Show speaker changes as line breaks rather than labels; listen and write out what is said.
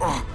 Oh,